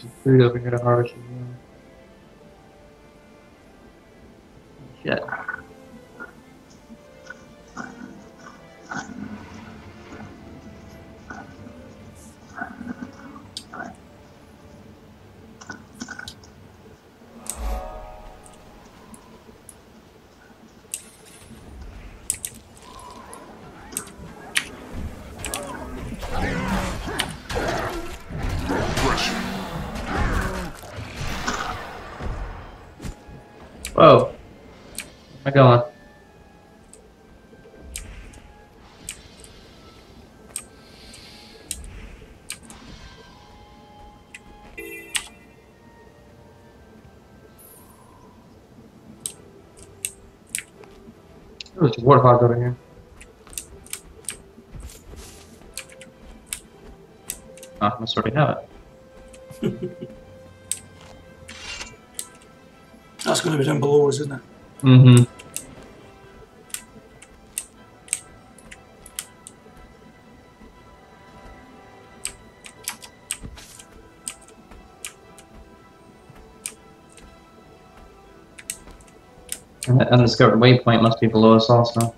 some food over here Whoa. Where am I going? There's a warthog over here. Ah, I must already have it. That's going to be down below us, isn't it? Mm-hmm. And the undiscovered waypoint must be below us also.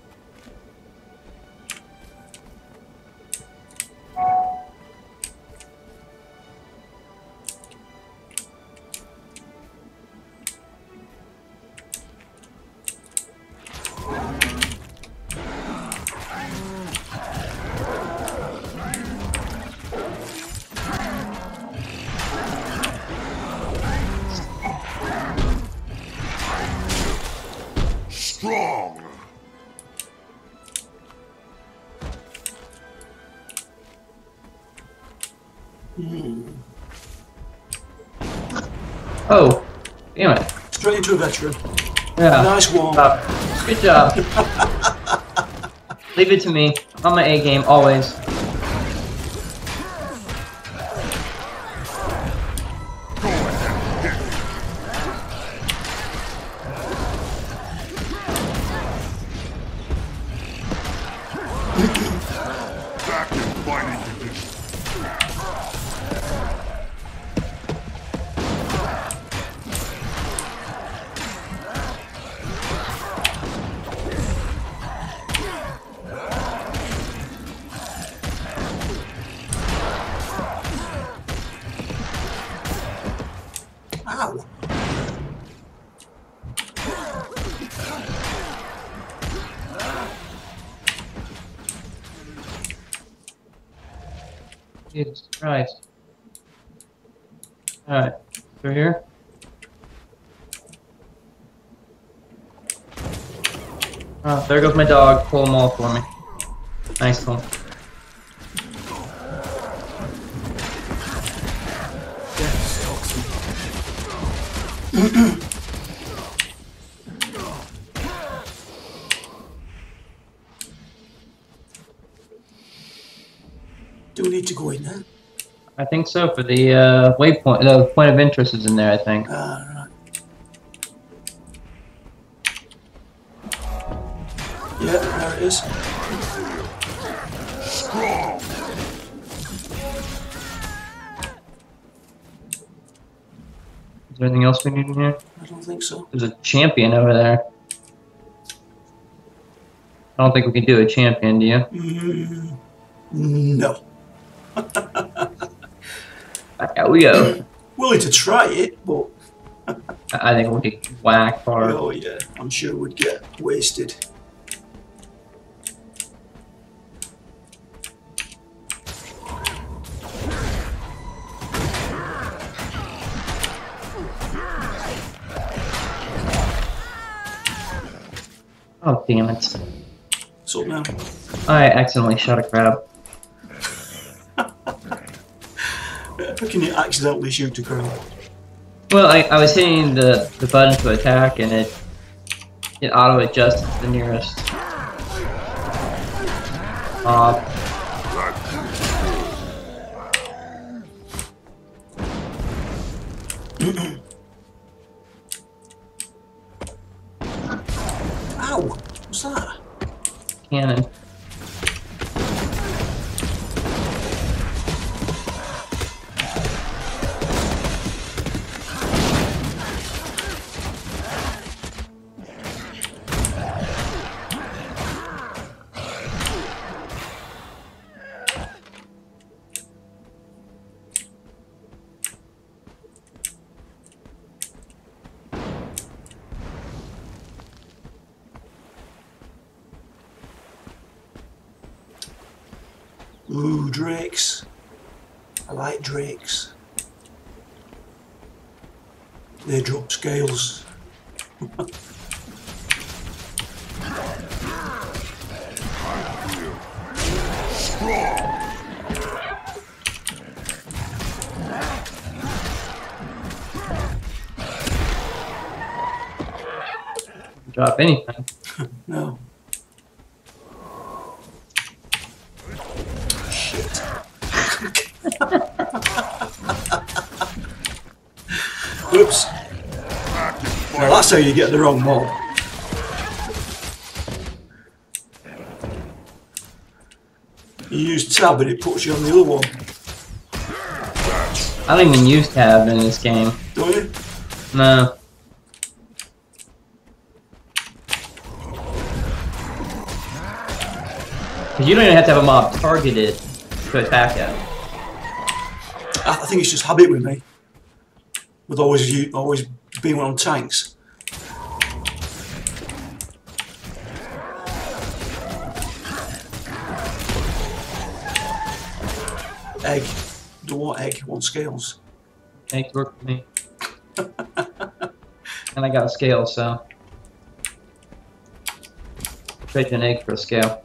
Oh, damn it. Straight into a veteran. Yeah. Nice one. Uh, good job. Leave it to me. On my A game, always. Jesus Christ. Alright, through here? Oh, there goes my dog. Pull them all for me. Nice one. Yes, toxin. Do we need to go in there? I think so for the uh, waypoint. The point of interest is in there, I think. Right. Yeah, there it is. Is there anything else we need in here? I don't think so. There's a champion over there. I don't think we can do a champion, do you? Mm, no. Out we go. Willing to try it, but I I think we'll get whacked hard. oh yeah, I'm sure we'd get wasted. Oh, damn it. So now, I accidentally shot a crab. How can you accidentally shoot a crowd? Well, I, I was hitting the, the button to attack and it it auto adjusts to the nearest. Uh, Ow! What's that? cannon. Ooh, drakes. I like drakes. They drop scales. Drop anything. No. Shit. Whoops. Now that's how you get the wrong mob. You use tab and it puts you on the other one, I don't even use tab in this game. don't you? No. Because you don't even have to have a mob targeted to attack ah, it. I I think it's just habit with me. With always you always being on tanks. Egg. Do what egg? Want scales? Eggs work for me. and I got a scale, so. Trade an egg for a scale.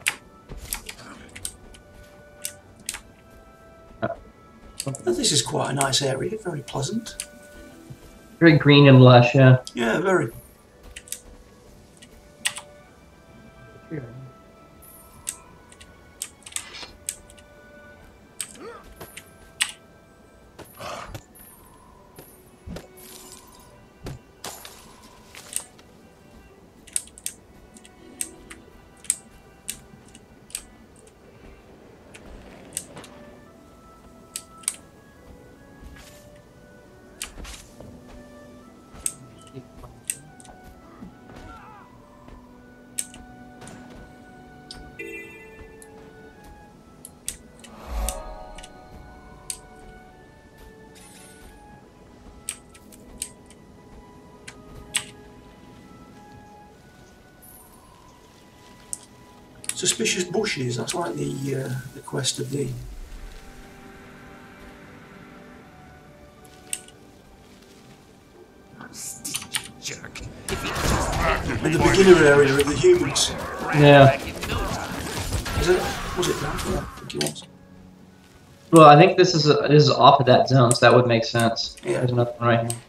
This is quite a nice area, very pleasant. Very green and lush, yeah. Yeah, very. Suspicious bushes. That's like the uh, the quest of the. Jerk. In the beginner area of the humans. Yeah. Is it? Was it that? Yeah, I think it was. Well, I think this is a, this is off of that zone, so that would make sense. Yeah. There's nothing right here.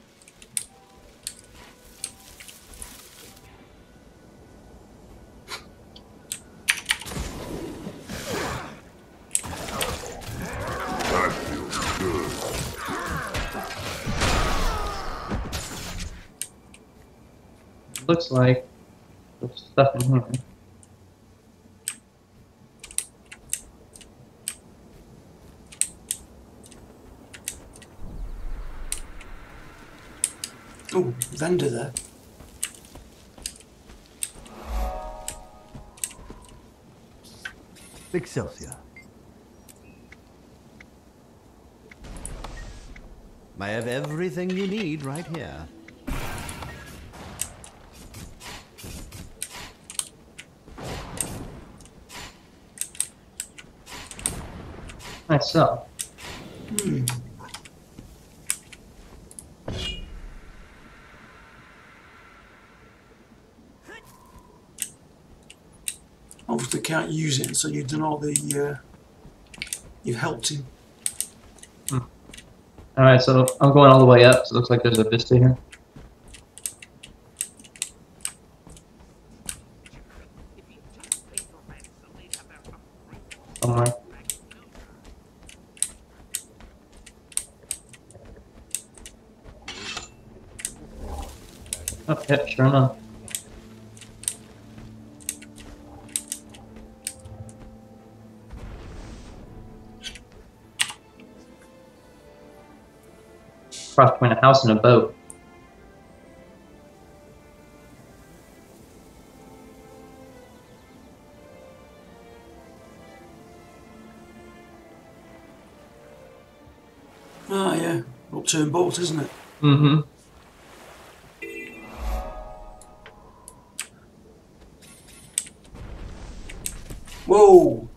Looks like there's stuff in here. Oh, vendor there. Excelsior. I have everything you need right here. Nice so. Obviously can't use it, so you've done all the. Uh, you've helped him. Alright, so I'm going all the way up, so it looks like there's a vista here. Sure enough. Cross between a house and a boat. Ah, yeah. Upturn boat, isn't it? Mm-hmm. Whoa!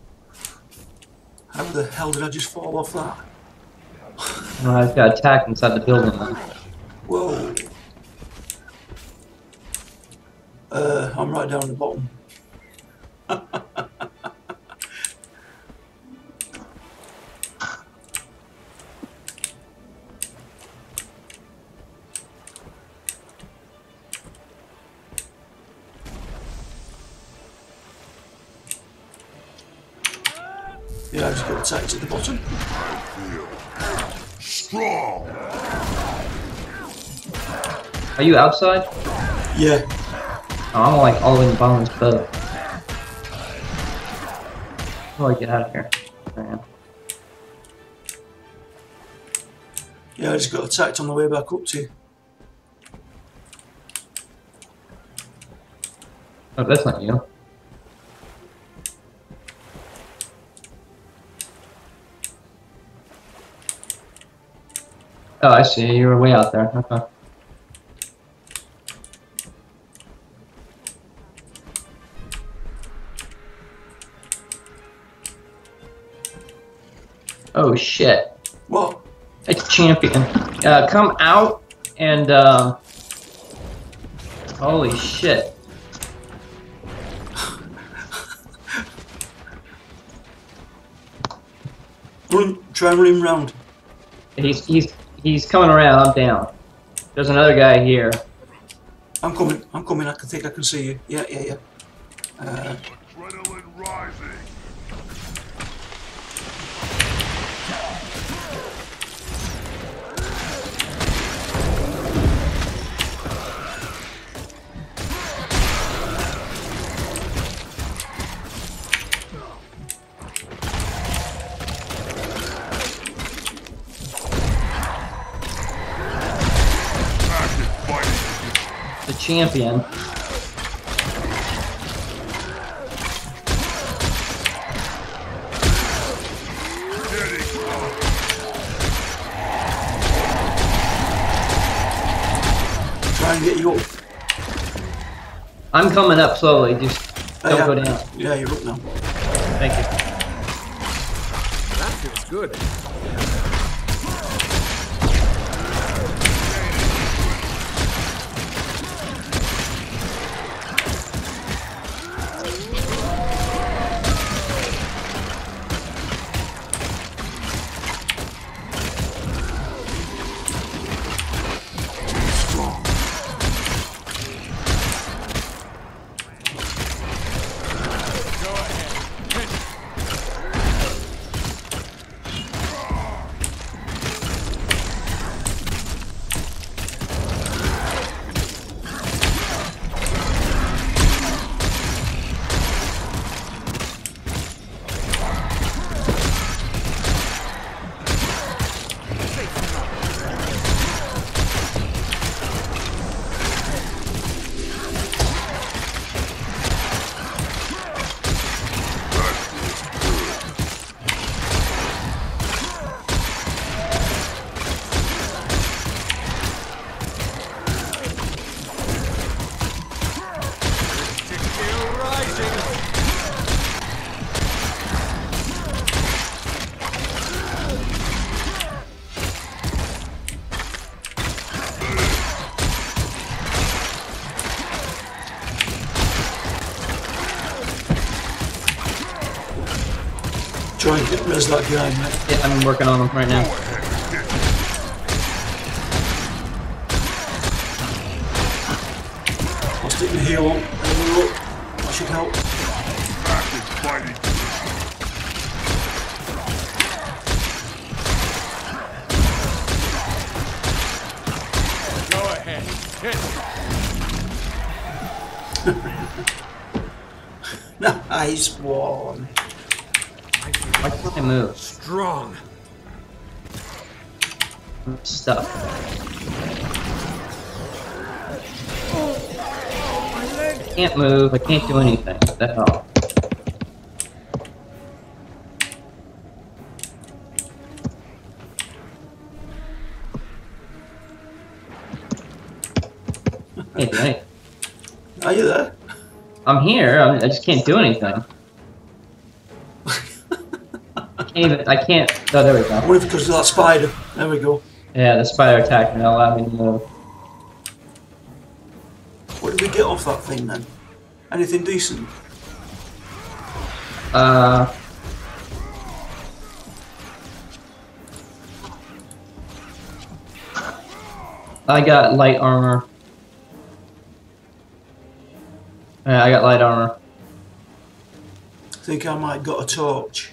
How the hell did I just fall off that? I got attacked inside the building. Whoa. Uh, I'm right down the bottom. Yeah, I just got attacked at the bottom. Strong. Are you outside? Yeah, Oh, I'm like all the way in the bottom of this boat. How do I get out of here? There yeah, I just got attacked on the way back up to you. Oh, that's not you. I see. You're way out there. Okay. Oh shit! Whoa. It's champion. Uh, come out and um. Holy shit! Run, try and run him round. He's he's he's coming around. I'm down. There's another guy here. I'm coming, I'm coming, I can think I can see you. Yeah, yeah, yeah. Uh, champion. Getting up. try and get you up. I'm coming up slowly. Just Oh, don't yeah. go down. Yeah, you're up now. Thank you. That feels good. Try and get res that guy, mate. Yeah, I'm working on him right now. I'll stick my heal on. That should help. Go ahead. Hit. Nice one. Why can't I move? Strong. I'm stuck. I can't move. I can't do anything. What the hell? Can't. Are you there? I'm here. I'm, I just can't do anything. Can't even. I can't. Oh, there we go. if because of that spider. There we go. Yeah, the spider attacked me. Allowed me to move. What did we get off that thing then? Anything decent? Uh. I got light armor. Yeah, I got light armor. I think I might got a torch.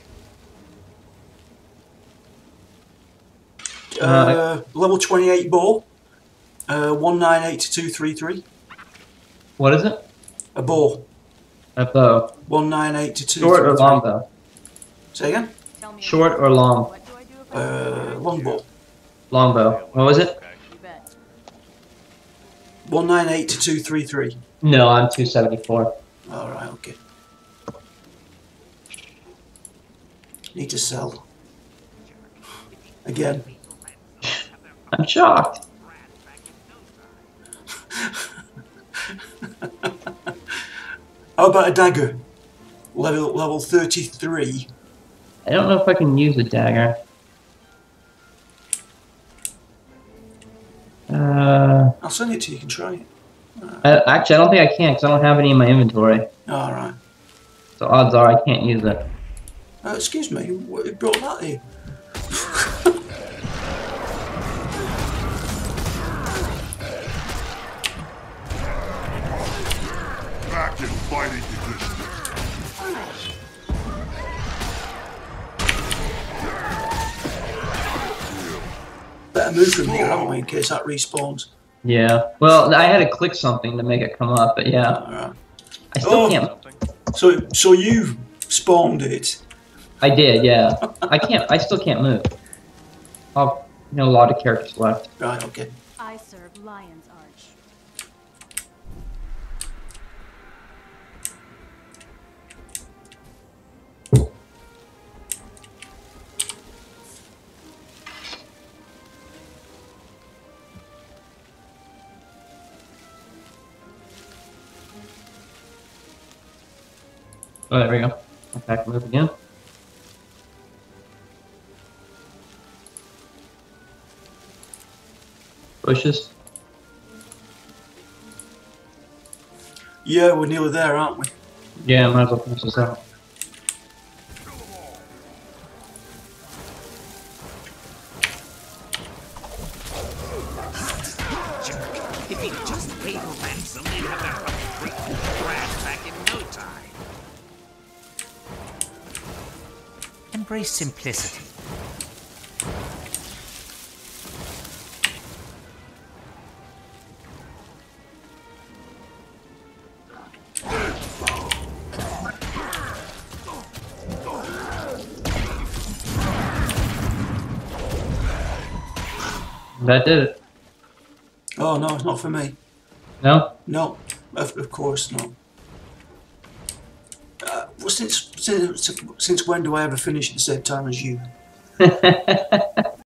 Uh, Uh, level 28 ball. Uh, 198233. What is it? A ball. A bow. 198223. Short or long bow? Say again? Tell me Short or long? What do I do if Uh, long ball. Long bow. What was it? you bet? 198233. No, I'm 274. Alright, okay. Need to sell. Again. I'm shocked. How about a dagger? Level level 33. I don't know if I can use a dagger. Uh, I'll send it to you, you can try it. I, actually, I don't think I can because I don't have any in my inventory. Alright. So odds are I can't use it. Uh, excuse me, what brought that here? Fighting position. Better move from here, haven't we, in case that respawns. Yeah. Well, I had to click something to make it come up, but yeah, Alright. I still Oh. can't. So so you spawned it. I did, yeah. I can't. I still can't move. Oh, you know, a lot of characters left. Right, okay. I serve Lion's Oh, there we go. Okay, I move again. Bushes. Yeah, we're nearly there, aren't we? Yeah, might as well finish this out. Embrace simplicity. That did it. Oh no, it's not for me. No? No, of, of course not. Uh, well, since, since when do I ever finish at the same time as you?